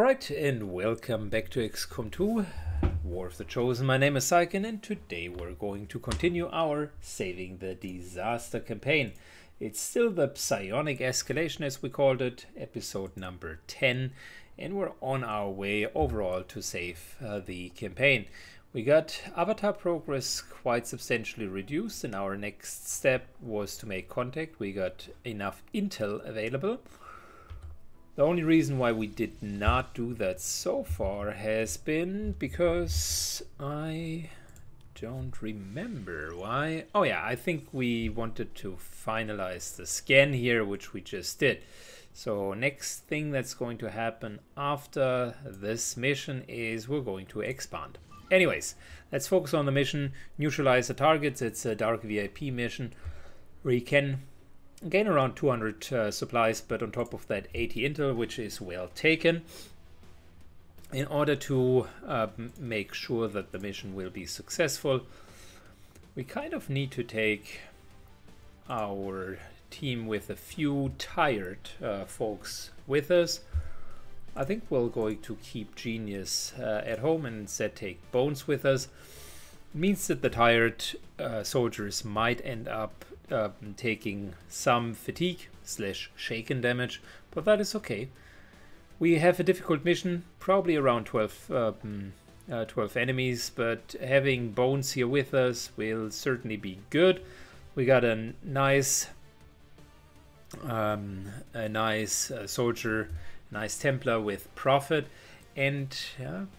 Alright, and welcome back to XCOM 2, War of the Chosen. My name is Syken, and today we're going to continue our Saving the Disaster campaign. It's still the Psionic Escalation, as we called it, episode number 10, and we're on our way overall to save uh, the campaign. We got avatar progress quite substantially reduced, and our next step was to make contact. We got enough intel available the only reason why we did not do that so far has been because I don't remember why. Oh yeah, I think we wanted to finalize the scan here, which we just did. So next thing that's going to happen after this mission is we're going to expand. Anyways, let's focus on the mission, neutralize the targets. It's a dark VIP mission where you can gain around 200 uh, supplies, but on top of that 80 intel, which is well taken. In order to uh, make sure that the mission will be successful, we kind of need to take our team with a few tired uh, folks with us. I think we're going to keep Genius uh, at home and instead take Bones with us. It means that the tired uh, soldiers might end up uh, taking some fatigue slash shaken damage, but that is okay. We have a difficult mission, probably around 12, um, uh, 12 enemies, but having Bones here with us will certainly be good. We got a nice, um, a nice uh, soldier, nice Templar with Prophet, and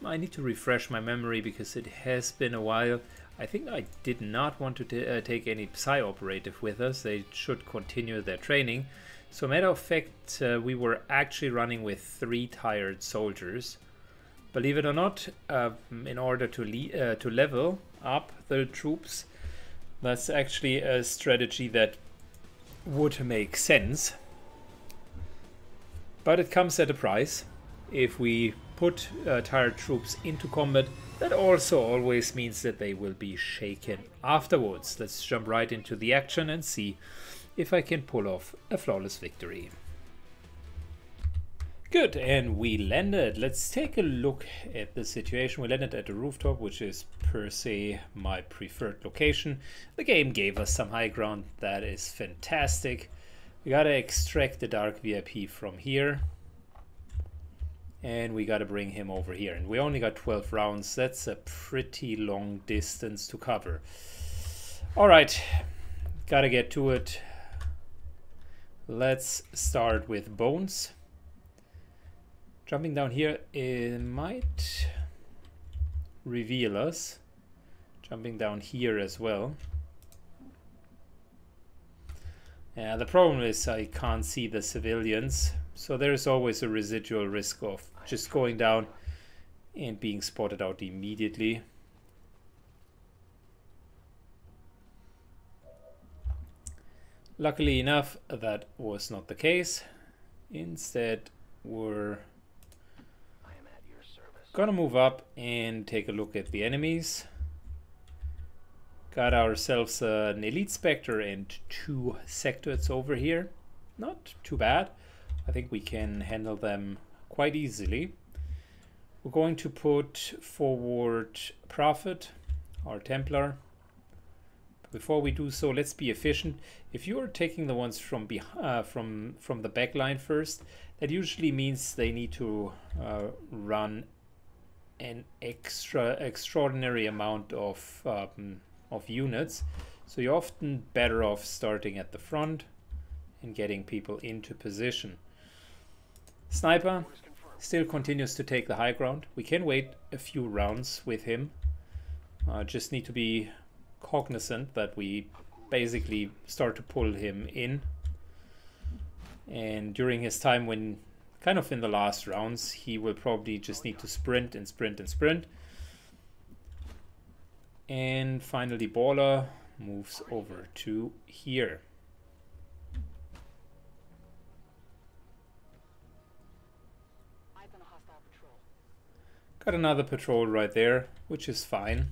I need to refresh my memory because it has been a while. I think I did not want to uh, take any Psi Operative with us. They should continue their training. So matter of fact, uh, we were actually running with three tired soldiers. Believe it or not, uh, in order to, uh, to level up the troops, that's actually a strategy that would make sense. But it comes at a price. If we put uh, tired troops into combat, that also always means that they will be shaken afterwards. Let's jump right into the action and see if I can pull off a flawless victory. Good, and we landed. Let's take a look at the situation. We landed at the rooftop, which is per se my preferred location. The game gave us some high ground. That is fantastic. We gotta extract the Dark VIP from here and we got to bring him over here. And we only got 12 rounds. That's a pretty long distance to cover. All right. Gotta get to it. Let's start with bones. Jumping down here it might reveal us. Jumping down here as well. Yeah the problem is I can't see the civilians so there's always a residual risk of just going down and being spotted out immediately. Luckily enough, that was not the case. Instead, we're gonna move up and take a look at the enemies. Got ourselves an Elite Spectre and two Sectoids over here. Not too bad. I think we can handle them quite easily. We're going to put forward Prophet, our Templar. Before we do so, let's be efficient. If you are taking the ones from uh, from from the back line first, that usually means they need to uh, run an extra extraordinary amount of um, of units. So you're often better off starting at the front and getting people into position. Sniper still continues to take the high ground. We can wait a few rounds with him. Uh, just need to be cognizant that we basically start to pull him in. And during his time when kind of in the last rounds, he will probably just need to sprint and sprint and sprint. And finally, Baller moves over to here. Got another patrol right there, which is fine.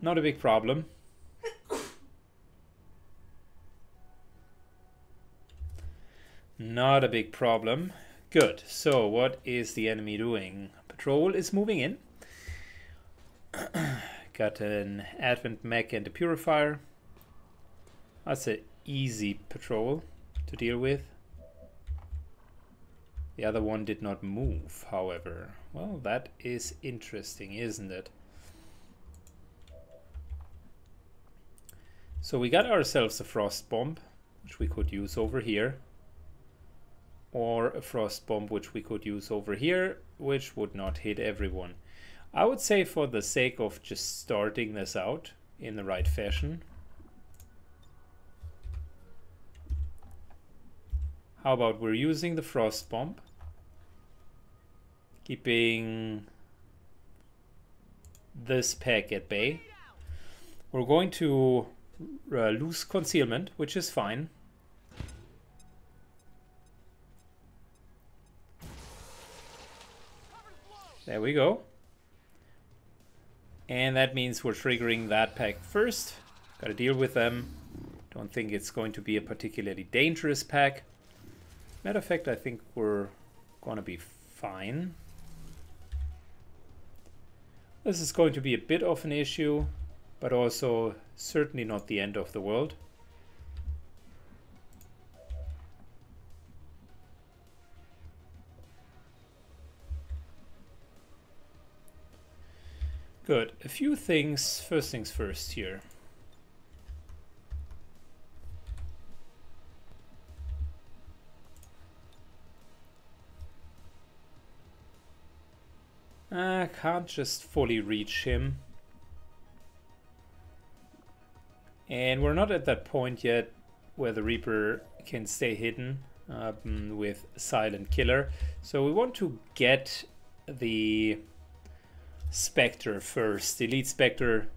Not a big problem. Not a big problem. Good. So what is the enemy doing? Patrol is moving in. Got an Advent mech and a Purifier. That's an easy patrol to deal with. The other one did not move, however. Well, that is interesting, isn't it? So we got ourselves a Frost Bomb, which we could use over here. Or a Frost Bomb, which we could use over here, which would not hit everyone. I would say for the sake of just starting this out in the right fashion. How about we're using the Frost Bomb. Keeping this pack at bay. We're going to uh, lose concealment, which is fine. There we go. And that means we're triggering that pack first. Gotta deal with them. Don't think it's going to be a particularly dangerous pack. Matter of fact, I think we're gonna be fine. This is going to be a bit of an issue, but also certainly not the end of the world. Good. A few things, first things first here. I can't just fully reach him. And we're not at that point yet where the Reaper can stay hidden um, with Silent Killer. So we want to get the Spectre first, Elite Spectre,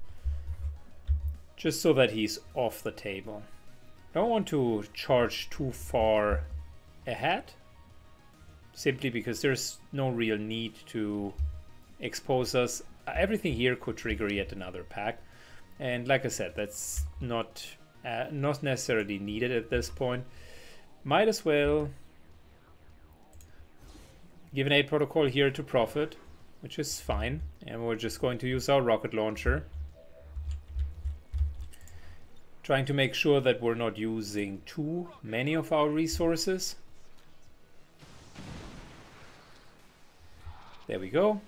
just so that he's off the table. Don't want to charge too far ahead, simply because there's no real need to expose us. Everything here could trigger yet another pack, and like I said, that's not uh, not necessarily needed at this point. Might as well give an aid protocol here to Prophet, which is fine. And we're just going to use our rocket launcher. Trying to make sure that we're not using too many of our resources. There we go.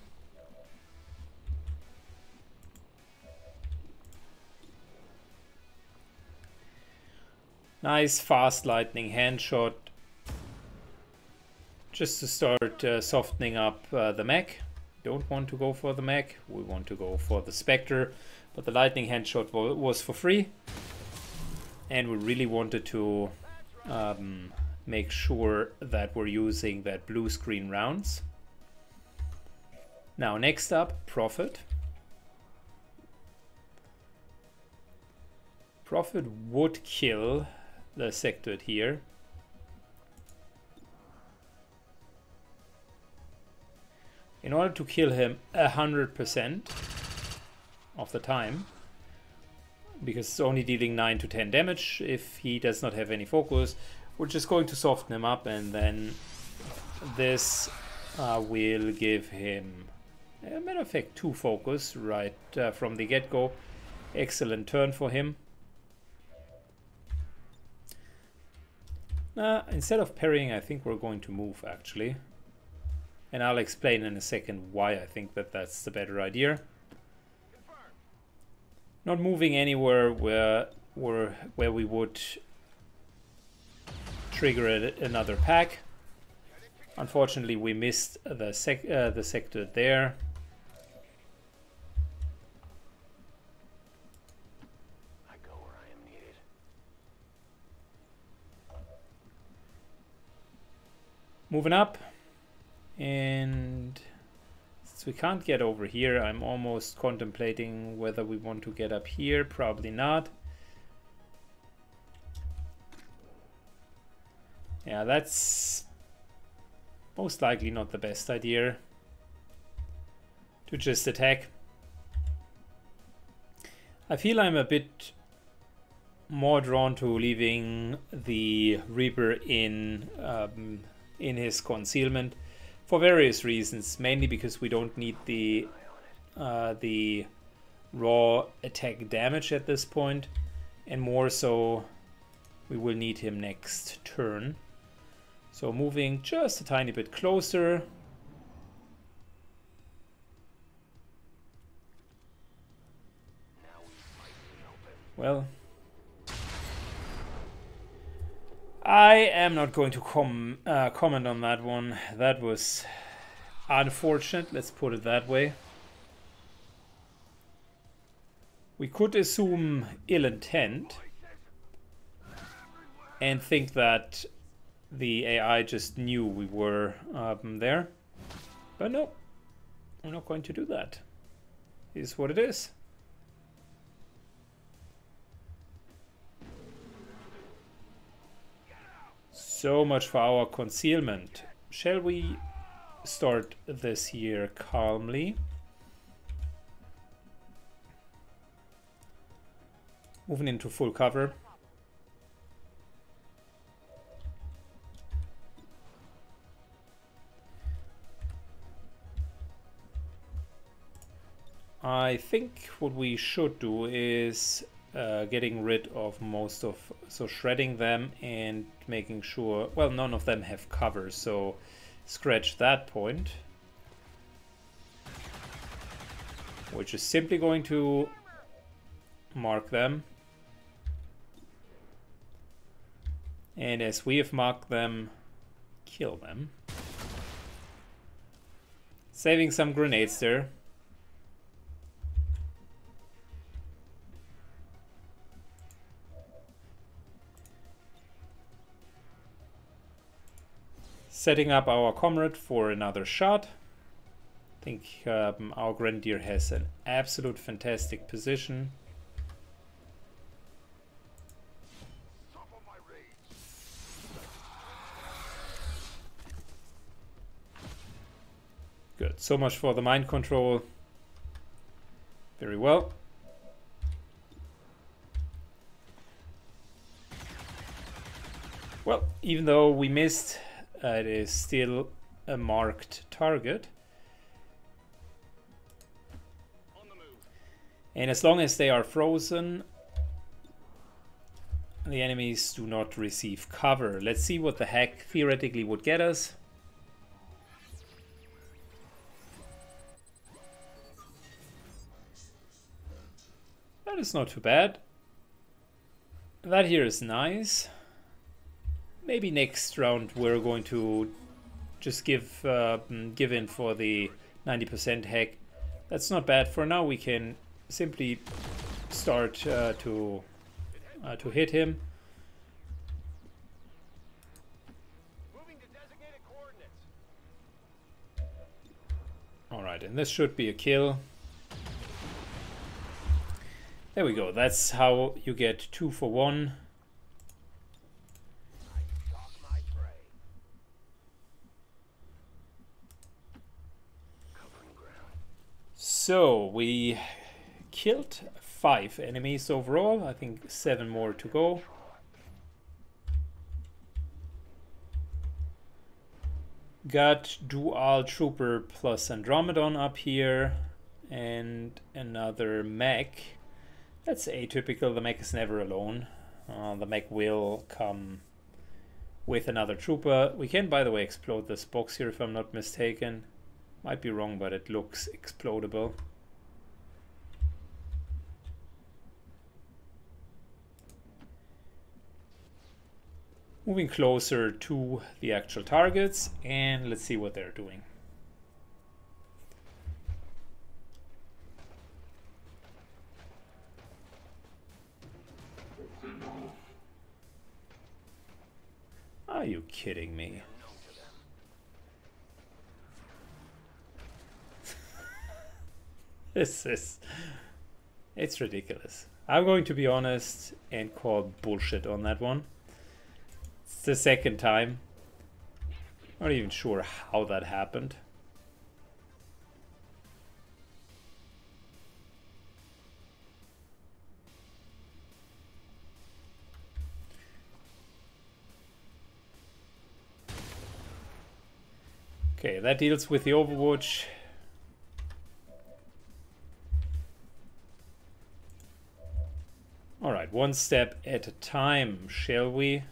Nice fast lightning hand shot. Just to start uh, softening up uh, the mech don't want to go for the mech, we want to go for the Spectre, but the lightning hand shot was for free. And we really wanted to um, make sure that we're using that blue screen rounds. Now next up, Prophet. Prophet would kill the Sectoid here. in order to kill him 100% of the time, because it's only dealing 9 to 10 damage if he does not have any focus, we're just going to soften him up and then this uh, will give him, a matter of fact, 2 focus right uh, from the get-go. Excellent turn for him. Uh, instead of parrying, I think we're going to move actually. And I'll explain in a second why I think that that's the better idea. Not moving anywhere where, where, where we would trigger another pack. Unfortunately, we missed the, sec uh, the Sectoid there. Moving up. And since we can't get over here, I'm almost contemplating whether we want to get up here. Probably not. Yeah, that's most likely not the best idea to just attack. I feel I'm a bit more drawn to leaving the Reaper in um, in his concealment for various reasons. Mainly because we don't need the uh, the raw attack damage at this point, and more so, we will need him next turn. So moving just a tiny bit closer. Well, I am not going to com uh, comment on that one. That was unfortunate, let's put it that way. We could assume ill intent and think that the AI just knew we were um, there. But no, we're not going to do that. Is what it is. So much for our concealment. Shall we start this year calmly? Moving into full cover. I think what we should do is uh, getting rid of most of, so shredding them and making sure, well, none of them have cover, so scratch that point. Which is simply going to mark them. And as we have marked them, kill them. Saving some grenades there. Setting up our comrade for another shot. I think um, our Grenadier has an absolute fantastic position. Good, so much for the mind control. Very well. Well, even though we missed it is still a marked target. And as long as they are frozen, the enemies do not receive cover. Let's see what the heck theoretically would get us. That is not too bad. That here is nice maybe next round we're going to just give uh, give in for the 90% hack. That's not bad. For now, we can simply start uh, to uh, to hit him. All right, and this should be a kill. There we go. That's how you get two for one. So we killed five enemies overall. I think seven more to go. Got Dual Trooper plus Andromedon up here and another mech. That's atypical. The mech is never alone. Uh, the mech will come with another trooper. We can, by the way, explode this box here if I'm not mistaken. Might be wrong, but it looks explodable. Moving closer to the actual targets and let's see what they're doing. Are you kidding me? This is it's ridiculous. I'm going to be honest and call bullshit on that one. It's the second time. Not even sure how that happened. Okay, that deals with the Overwatch. One step at a time, shall we?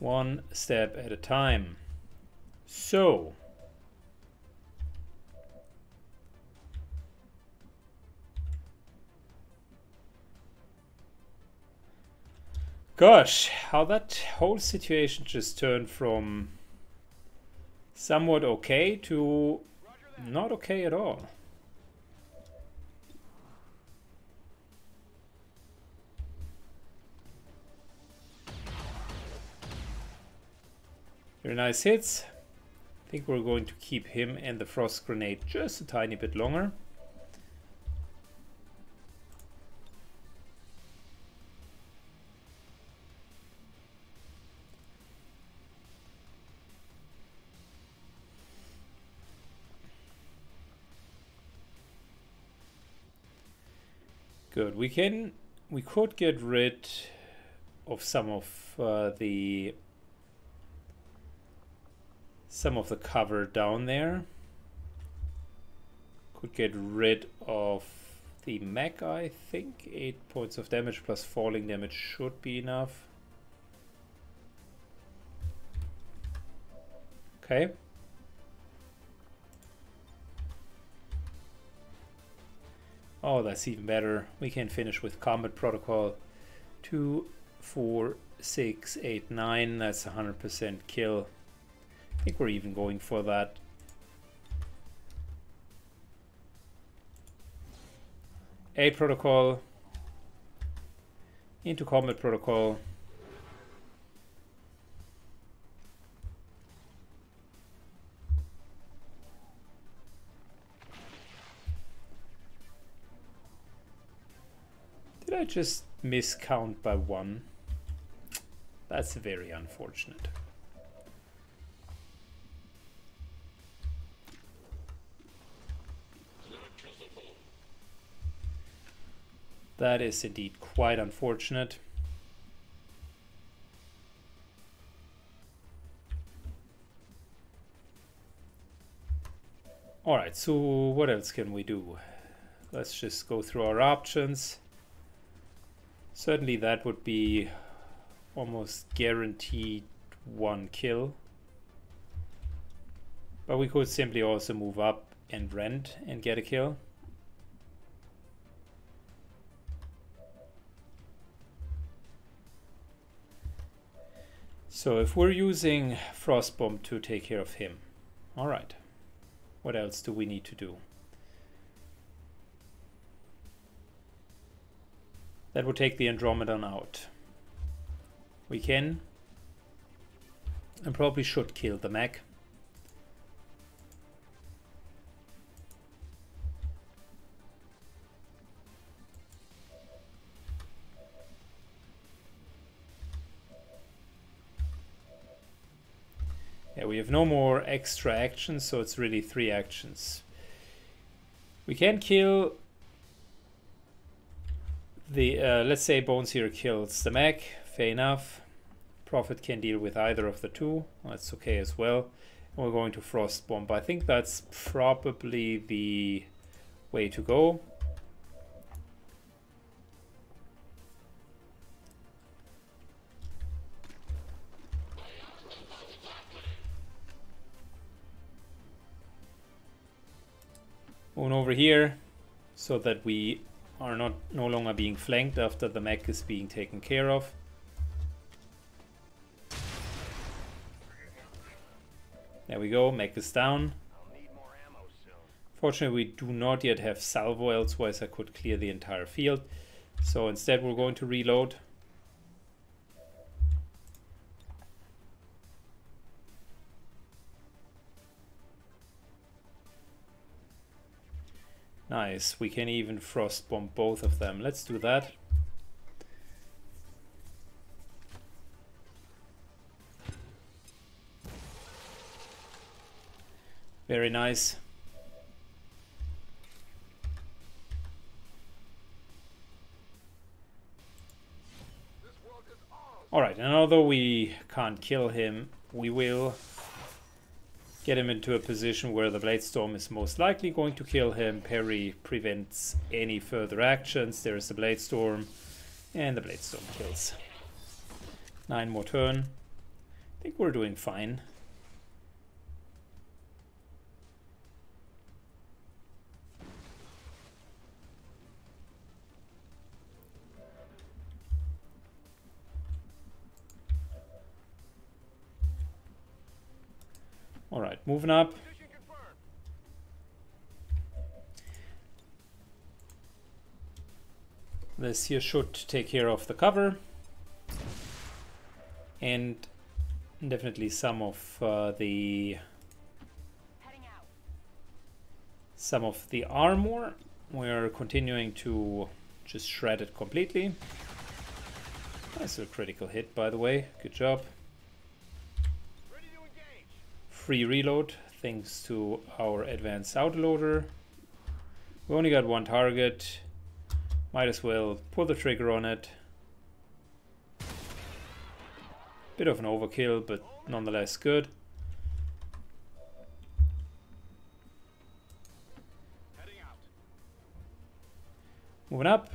One step at a time. So, Gosh, how that whole situation just turned from somewhat okay to not okay at all. Very nice hits. I think we're going to keep him and the frost grenade just a tiny bit longer. Good. We can, we could get rid of some of uh, the some of the cover down there. Could get rid of the mech, I think. 8 points of damage plus falling damage should be enough. Okay. Oh, that's even better. We can finish with Combat Protocol. Two, four, six, eight, nine. That's a 100% kill. Think we're even going for that. A protocol into combat protocol. Did I just miscount by one? That's very unfortunate. That is indeed quite unfortunate. Alright, so what else can we do? Let's just go through our options. Certainly that would be almost guaranteed one kill. But we could simply also move up and rend and get a kill. So if we're using Frostbomb to take care of him, all right, what else do we need to do? That would take the Andromedon out. We can and probably should kill the mech. Have no more extra actions, so it's really three actions. We can kill the uh, let's say Bones here kills the mech, fair enough. Prophet can deal with either of the two. That's okay as well. And we're going to Frost Bomb. I think that's probably the way to go. Over here so that we are not no longer being flanked after the mech is being taken care of. There we go, mech is down. Fortunately, we do not yet have salvo, elsewise I could clear the entire field. So instead we're going to reload. Nice, we can even frost bomb both of them. Let's do that. Very nice. Alright, and although we can't kill him, we will get him into a position where the Blade Storm is most likely going to kill him. Parry prevents any further actions. There is the Blade Storm, and the Blade Storm kills. Nine more turn. I think we're doing fine. Moving up. This here should take care of the cover. And definitely some of uh, the some of the armor. We're continuing to just shred it completely. Nice little critical hit, by the way. Good job free reload thanks to our advanced Auto-Loader. We only got one target. Might as well pull the trigger on it. Bit of an overkill, but nonetheless good. Moving up.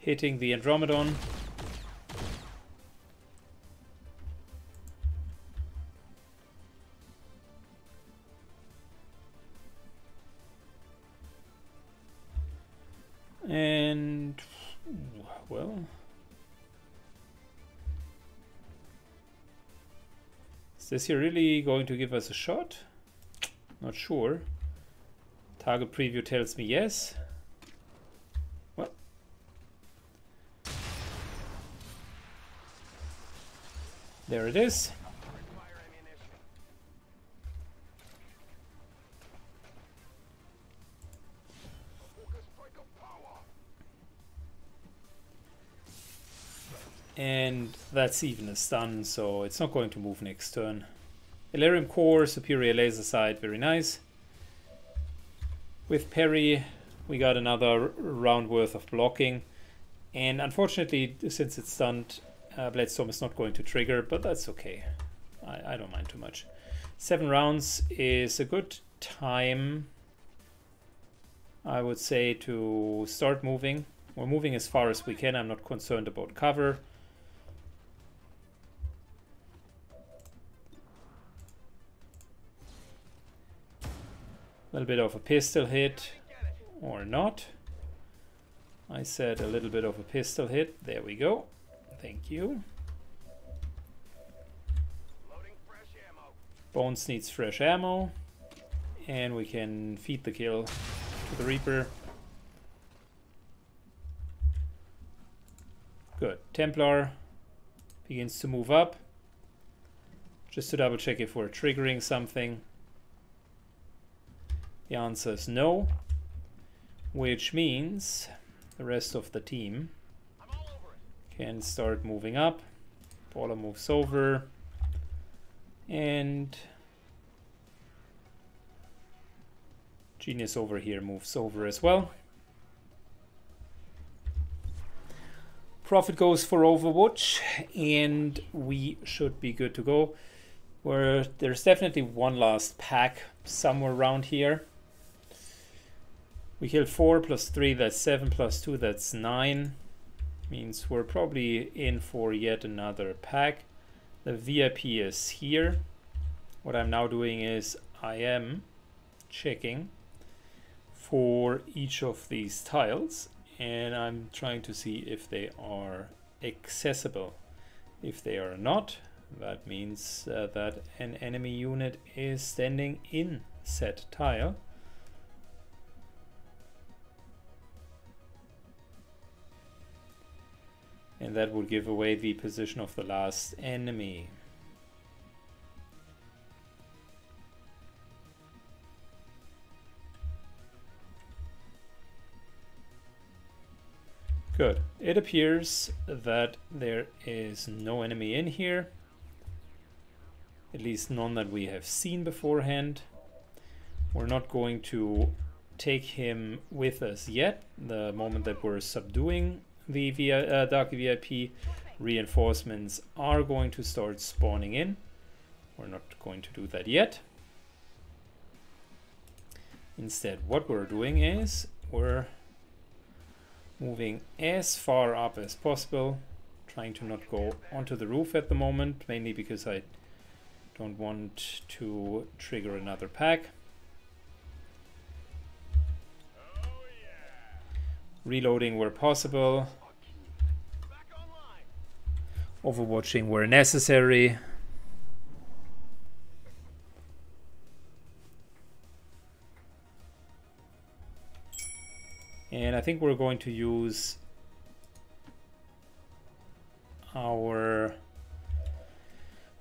Hitting the Andromedon. Is here really going to give us a shot? Not sure. Target preview tells me yes. Well. There it is. And that's even a stun, so it's not going to move next turn. Elerium Core, Superior Laser Sight, very nice. With Parry, we got another round worth of blocking. And unfortunately, since it's stunned, uh, Bladestorm is not going to trigger, but that's okay. I, I don't mind too much. Seven rounds is a good time, I would say, to start moving. We're moving as far as we can. I'm not concerned about cover. Little bit of a pistol hit or not. I said a little bit of a pistol hit. There we go. Thank you. Bones needs fresh ammo. And we can feed the kill to the Reaper. Good. Templar begins to move up. Just to double check if we're triggering something. The answer is no, which means the rest of the team can start moving up. Paula moves over and Genius over here moves over as well. Prophet goes for Overwatch and we should be good to go. Where there's definitely one last pack somewhere around here. We killed 4 plus 3, that's 7 plus 2, that's 9. Means we're probably in for yet another pack. The VIP is here. What I'm now doing is I am checking for each of these tiles and I'm trying to see if they are accessible. If they are not, that means uh, that an enemy unit is standing in said tile. And that would give away the position of the last enemy. Good. It appears that there is no enemy in here. At least none that we have seen beforehand. We're not going to take him with us yet. The moment that we're subduing the via, uh, Dark VIP reinforcements are going to start spawning in. We're not going to do that yet. Instead, what we're doing is we're moving as far up as possible, trying to not go onto the roof at the moment, mainly because I don't want to trigger another pack. Reloading where possible. Overwatching where necessary. And I think we're going to use our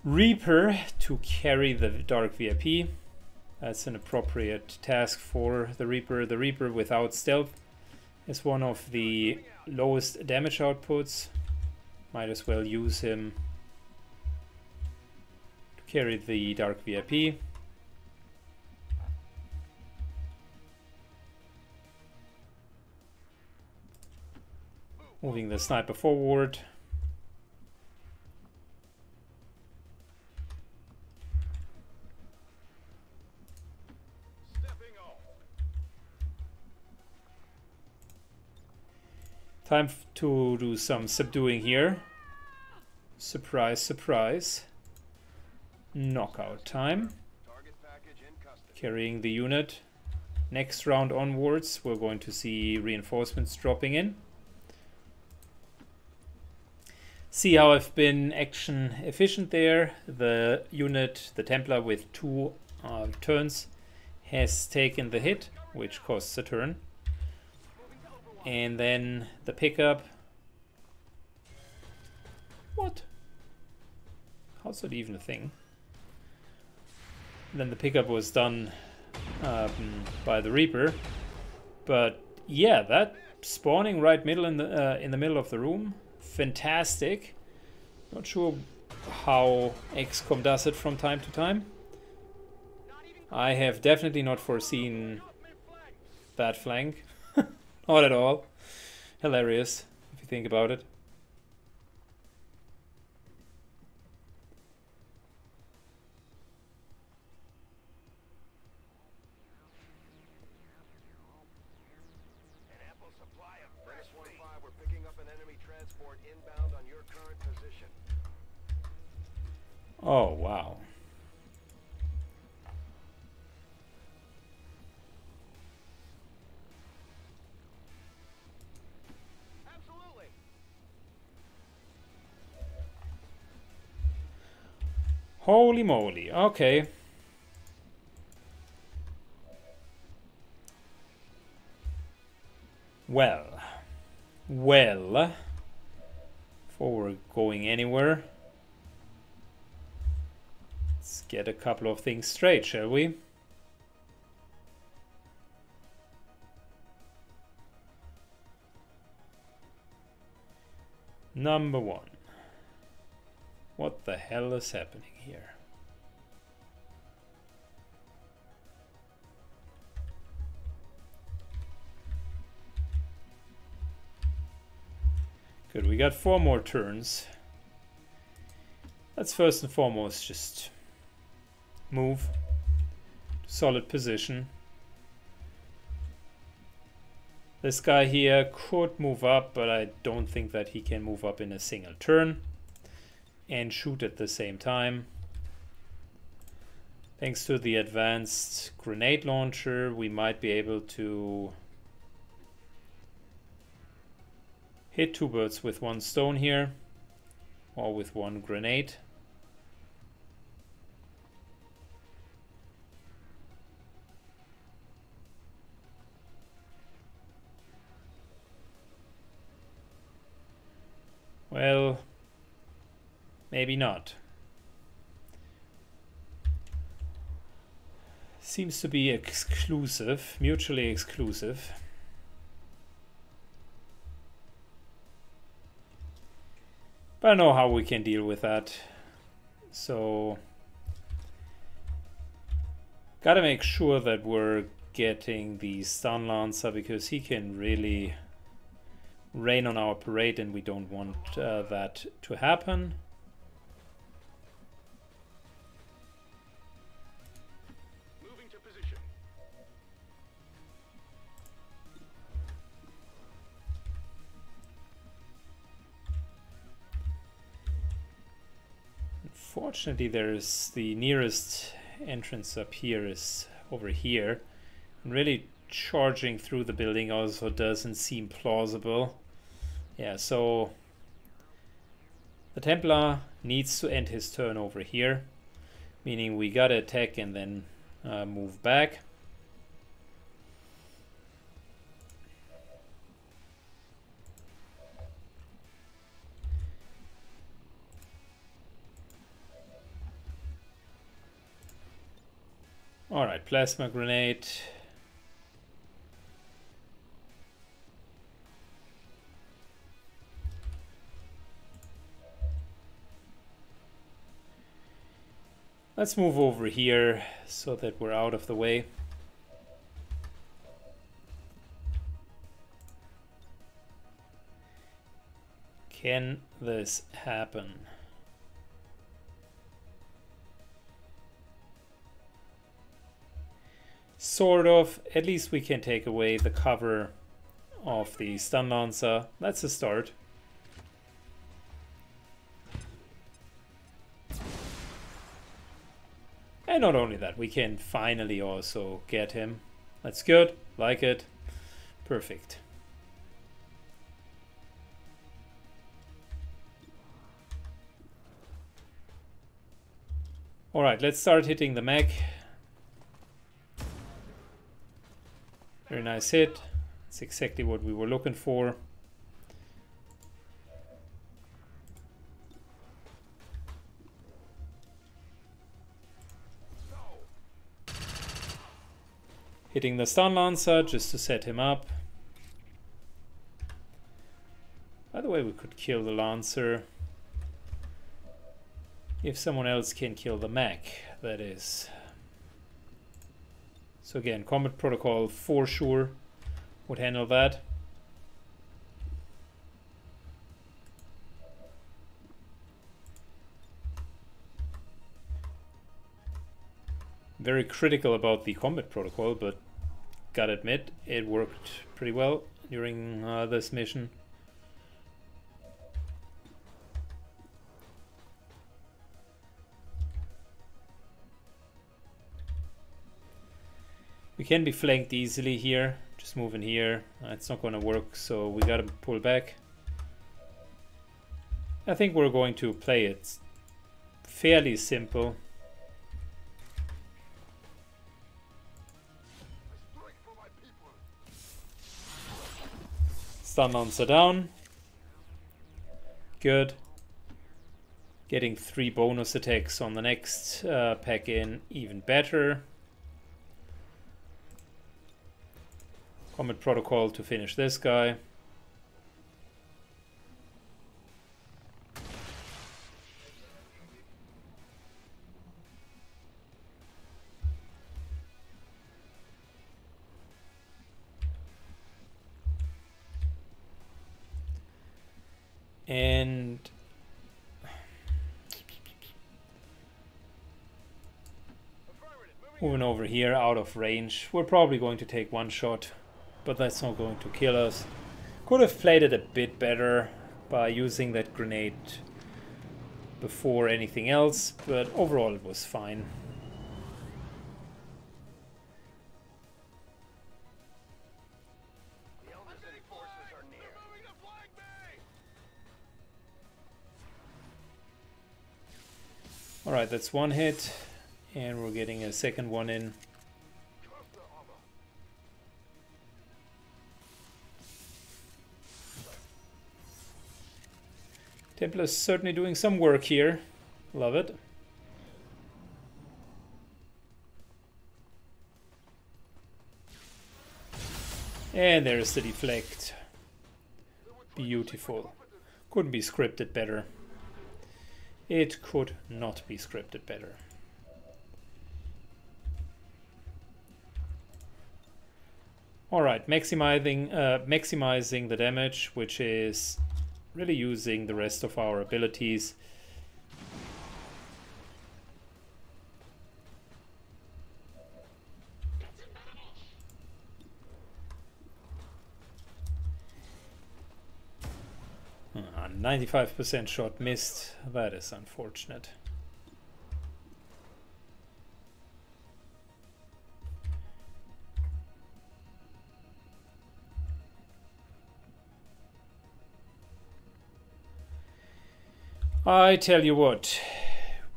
Reaper to carry the Dark VIP. That's an appropriate task for the Reaper. The Reaper without stealth is one of the lowest damage outputs. Might as well use him to carry the Dark VIP. Moving the sniper forward. Time to do some subduing here. Surprise, surprise. Knockout time. Carrying the unit. Next round onwards, we're going to see reinforcements dropping in. See how I've been action efficient there. The unit, the Templar with two uh, turns, has taken the hit, which costs a turn. And then the pickup. What? How's that even a thing? And then the pickup was done um, by the Reaper. But yeah, that spawning right middle in the uh, in the middle of the room, fantastic. Not sure how XCOM does it from time to time. I have definitely not foreseen that flank. Not at all. Hilarious, if you think about it. Oh, wow. Holy moly. Okay. Well. Well. Before we're going anywhere. Let's get a couple of things straight, shall we? Number one. What the hell is happening here? Good, we got four more turns. Let's first and foremost just move. Solid position. This guy here could move up, but I don't think that he can move up in a single turn and shoot at the same time. Thanks to the advanced grenade launcher, we might be able to hit two birds with one stone here, or with one grenade. Well, Maybe not. Seems to be exclusive, mutually exclusive. But I know how we can deal with that. So gotta make sure that we're getting the stun lancer because he can really rain on our parade and we don't want uh, that to happen. Unfortunately, there's the nearest entrance up here is over here. And really charging through the building also doesn't seem plausible. Yeah, so the Templar needs to end his turn over here, meaning we gotta attack and then uh, move back. Alright, plasma grenade. Let's move over here so that we're out of the way. Can this happen? Sort of. At least we can take away the cover of the stun lancer. That's a start. And not only that, we can finally also get him. That's good. Like it. Perfect. Alright, let's start hitting the mech. Very nice hit. It's exactly what we were looking for. Hitting the stun lancer just to set him up. By the way, we could kill the lancer. If someone else can kill the mech, that is. So again, combat protocol for sure would handle that. Very critical about the combat protocol, but gotta admit, it worked pretty well during uh, this mission. Can be flanked easily here, just moving here. It's not gonna work, so we gotta pull back. I think we're going to play it fairly simple. Stun Lancer down. Good. Getting three bonus attacks on the next uh, pack in, even better. Combat Protocol to finish this guy. And moving over here out of range, we're probably going to take one shot, but that's not going to kill us. Could have played it a bit better by using that grenade before anything else, but overall it was fine. Alright, that's one hit. And we're getting a second one in. Templar's certainly doing some work here. Love it. And there's the deflect. Beautiful. Couldn't be scripted better. It could not be scripted better. All right, maximizing uh, maximizing the damage, which is really using the rest of our abilities. Uh, 95% shot missed. That is unfortunate. I tell you what,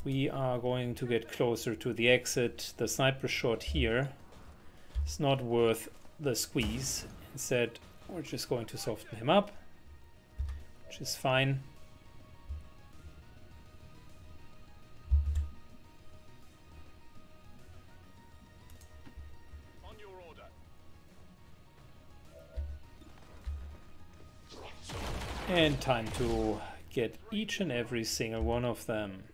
we are going to get closer to the exit. The sniper shot here is not worth the squeeze. Instead, we're just going to soften him up, which is fine. And time to get each and every single one of them.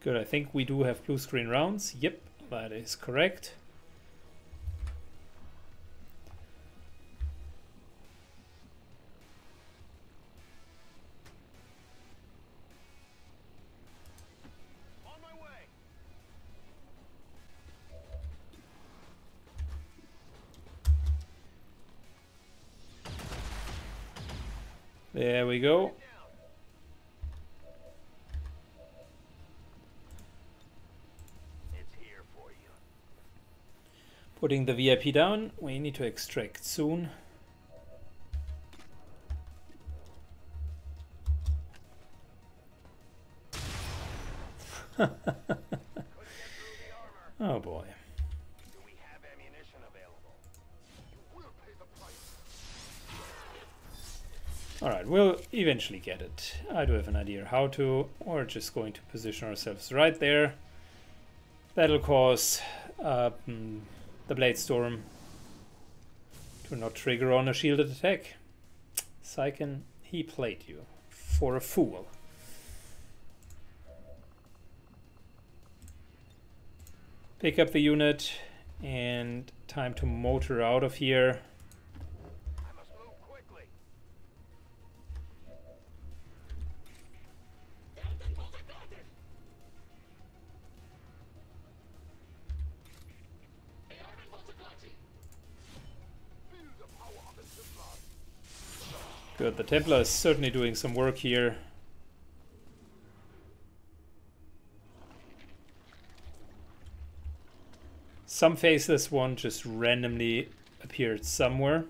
Good, I think we do have blue screen rounds. Yep, that is correct. Putting the VIP down, we need to extract soon. oh boy. Alright, we'll eventually get it. I do have an idea how to. We're just going to position ourselves right there. That'll cause uh, the Blade Storm to not trigger on a shielded attack. Syken, he played you for a fool. Pick up the unit and time to motor out of here. Good, the Templar is certainly doing some work here. Some faceless one just randomly appeared somewhere.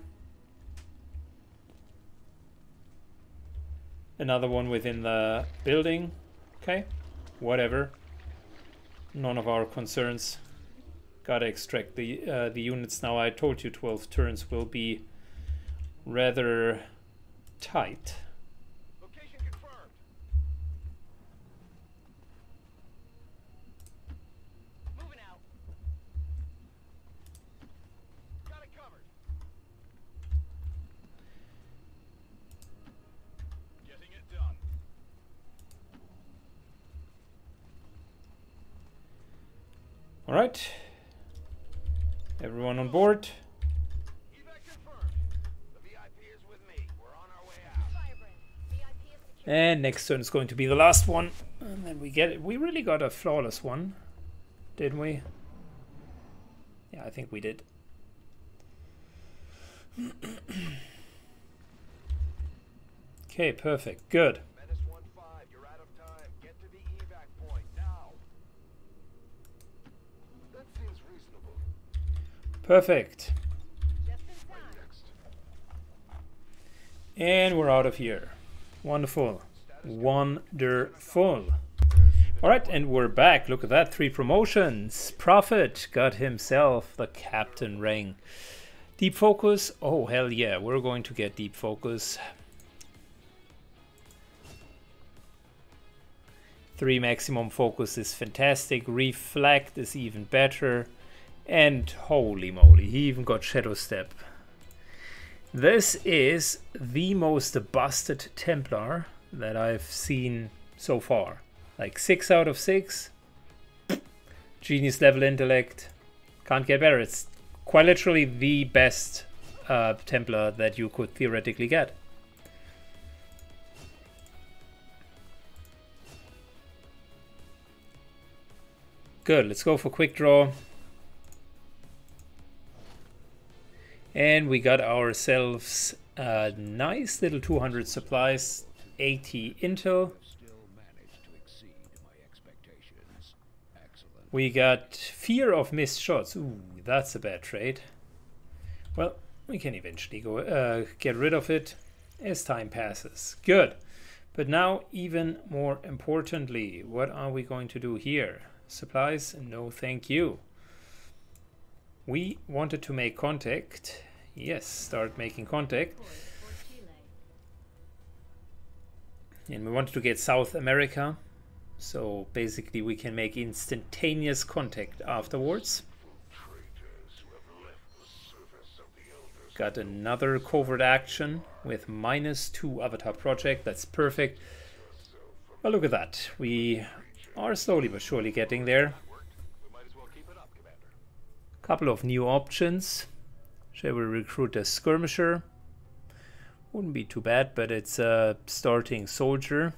Another one within the building. Okay, whatever. None of our concerns. Gotta extract the uh, the units now. I told you 12 turns will be rather tight. Location confirmed. Moving out. Got it covered. Getting it done. All right. Everyone on board. And next turn is going to be the last one. And then we get it. We really got a flawless one, didn't we? Yeah, I think we did. okay, perfect. Good. Perfect. And we're out of here. Wonderful. Wonderful. All right, and we're back. Look at that. Three promotions. Prophet got himself the captain ring. Deep focus. Oh, hell yeah. We're going to get deep focus. Three maximum focus is fantastic. Reflect is even better. And holy moly, he even got Shadow Step. This is the most busted Templar that I've seen so far. Like 6 out of 6, Genius level intellect. Can't get better. It's quite literally the best uh, Templar that you could theoretically get. Good, let's go for quick draw. And we got ourselves a nice little 200 supplies, 80 intel. We got fear of missed shots. Ooh, that's a bad trade. Well, we can eventually go uh, get rid of it as time passes. Good. But now, even more importantly, what are we going to do here? Supplies? No, thank you. We wanted to make contact. Yes, start making contact. And we wanted to get South America. So basically we can make instantaneous contact afterwards. Got another covert action with minus two avatar project. That's perfect. Well, look at that. We are slowly but surely getting there. Couple of new options. Shall we recruit a skirmisher? Wouldn't be too bad, but it's a starting soldier.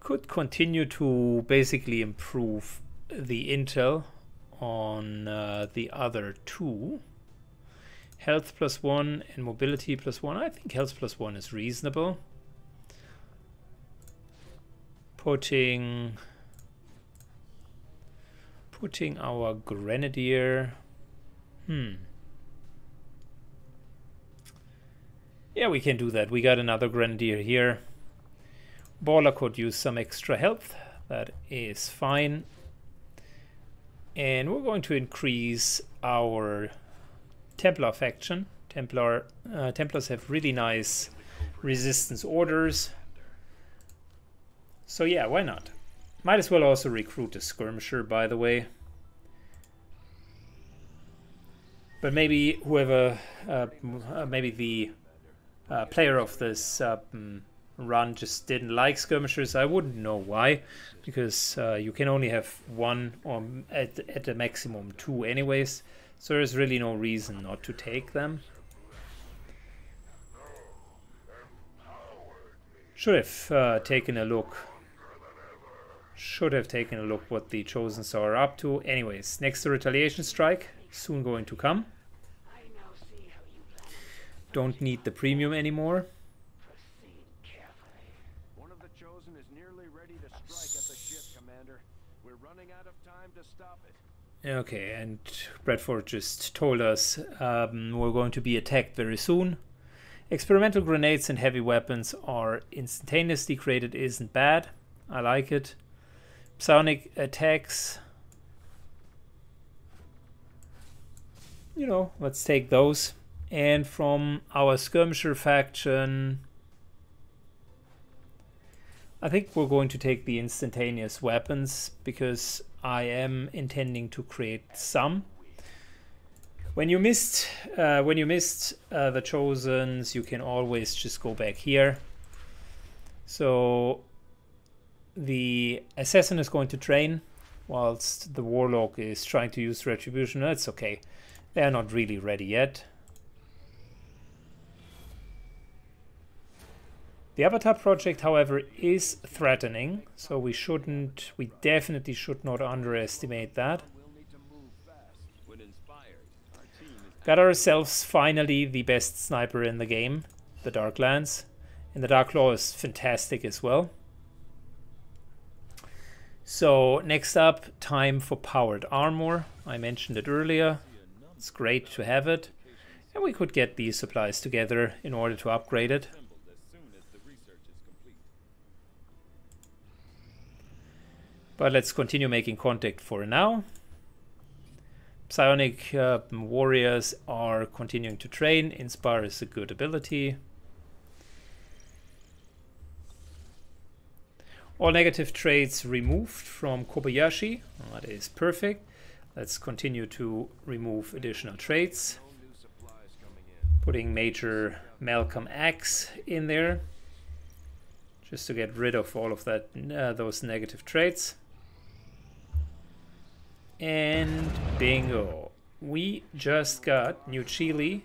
could continue to basically improve the intel on uh, the other two. Health plus one and mobility plus one. I think health plus one is reasonable. Putting putting our grenadier. Hmm. Yeah, we can do that. We got another grenadier here. Baller could use some extra health. That is fine. And we're going to increase our Templar faction. Templar uh, Templars have really nice resistance orders. So yeah, why not? Might as well also recruit a skirmisher, by the way. But maybe whoever, uh, uh maybe the uh, player of this uh, run just didn't like skirmishers. I wouldn't know why, because uh, you can only have one or at, at a maximum two anyways. So there's really no reason not to take them. Should have uh, taken a look. Should have taken a look what the chosen are up to. Anyways, next to retaliation strike, soon going to come. Don't need the premium anymore. Okay, and Bradford just told us um, we're going to be attacked very soon. Experimental grenades and heavy weapons are instantaneously created isn't bad. I like it. Psionic attacks. You know, let's take those. And from our skirmisher faction, I think we're going to take the instantaneous weapons because I am intending to create some. When you missed, uh, when you missed uh, the chosens, you can always just go back here. So the assassin is going to train, whilst the warlock is trying to use retribution. That's okay. They are not really ready yet. The Avatar project, however, is threatening, so we shouldn't, we definitely should not underestimate that. Got ourselves finally the best sniper in the game, the Darklance. And the Darkclaw is fantastic as well. So next up, time for powered armor. I mentioned it earlier. It's great to have it. And we could get these supplies together in order to upgrade it. But let's continue making contact for now. Psionic uh, warriors are continuing to train. Inspire is a good ability. All negative traits removed from Kobayashi. That is perfect. Let's continue to remove additional traits. Putting Major Malcolm X in there. just to get rid of all of that uh, those negative traits. And bingo, we just got New Chile,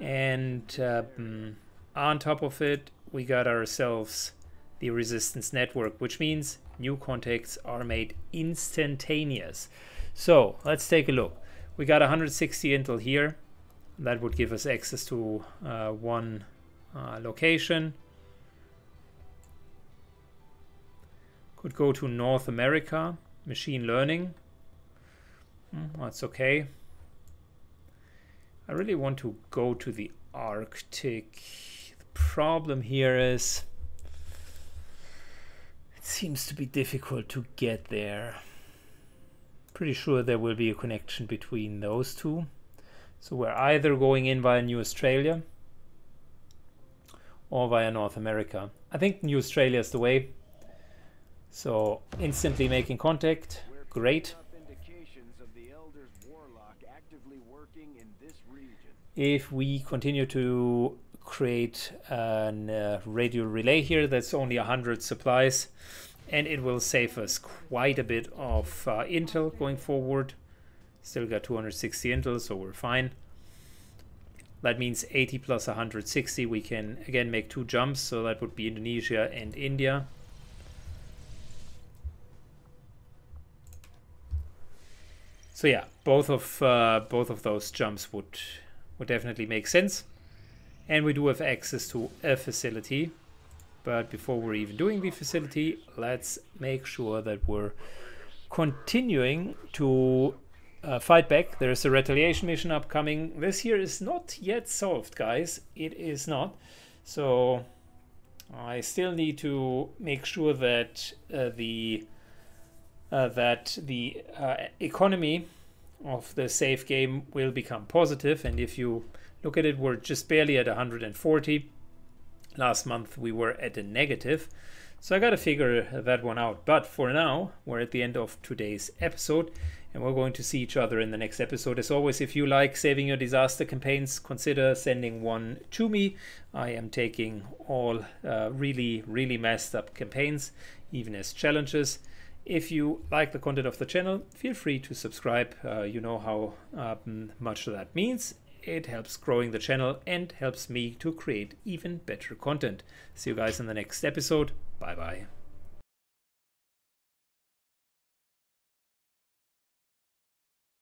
and um, on top of it, we got ourselves the resistance network, which means new contacts are made instantaneous. So let's take a look. We got 160 intel here. That would give us access to uh, one uh, location. Could go to North America, machine learning. Mm, that's okay. I really want to go to the Arctic. The problem here is it seems to be difficult to get there. Pretty sure there will be a connection between those two. So we're either going in via New Australia or via North America. I think New Australia is the way. So instantly making contact, great. If we continue to create a uh, radio relay here, that's only 100 supplies and it will save us quite a bit of uh, intel going forward. Still got 260 intel, so we're fine. That means 80 plus 160, we can again make two jumps, so that would be Indonesia and India. So yeah, both of uh, both of those jumps would would definitely make sense. And we do have access to a facility. But before we're even doing the facility, let's make sure that we're continuing to uh, fight back. There's a retaliation mission upcoming. This here is not yet solved, guys. It is not. So I still need to make sure that uh, the uh, that the uh, economy of the safe game will become positive. And if you look at it, we're just barely at 140. Last month we were at a negative. So I got to figure that one out. But for now, we're at the end of today's episode and we're going to see each other in the next episode. As always, if you like saving your disaster campaigns, consider sending one to me. I am taking all uh, really, really messed up campaigns, even as challenges. If you like the content of the channel, feel free to subscribe. Uh, you know how um, much that means. It helps growing the channel and helps me to create even better content. See you guys in the next episode. Bye bye.